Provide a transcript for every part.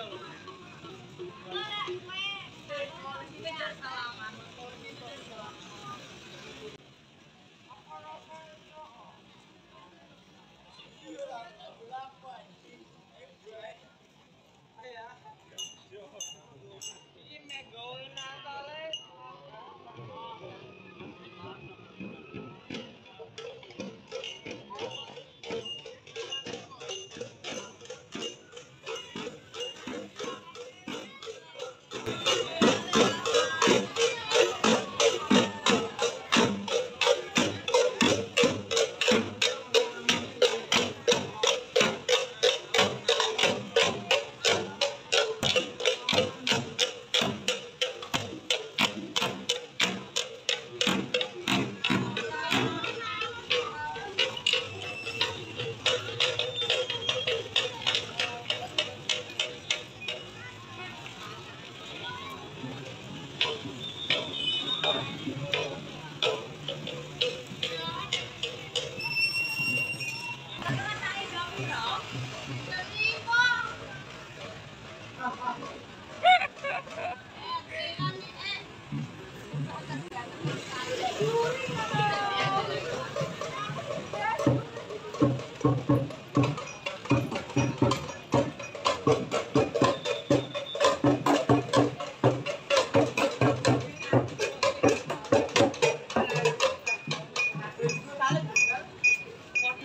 Yeah.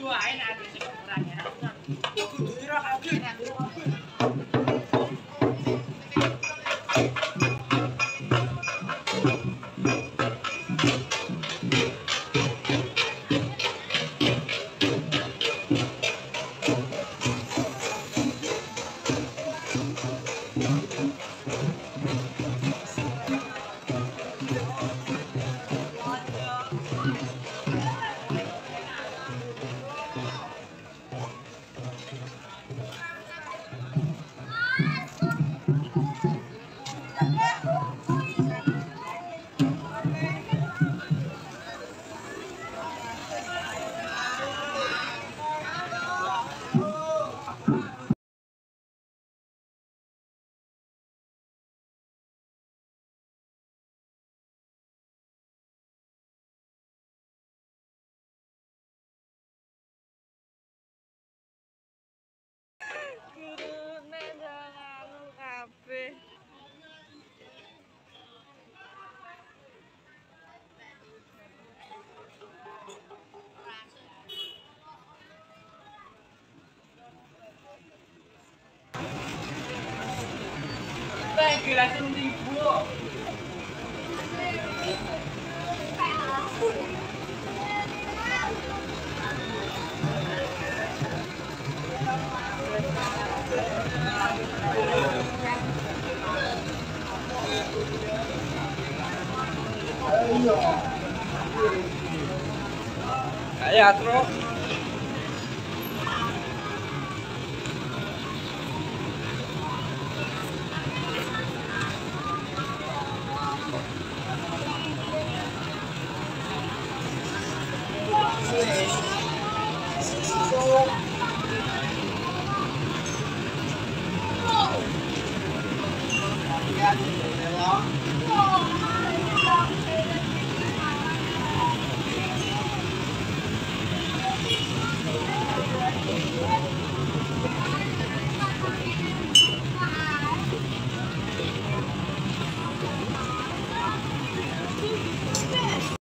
Wah, enak. 带给来生命福乐。哎呀，走！oh you.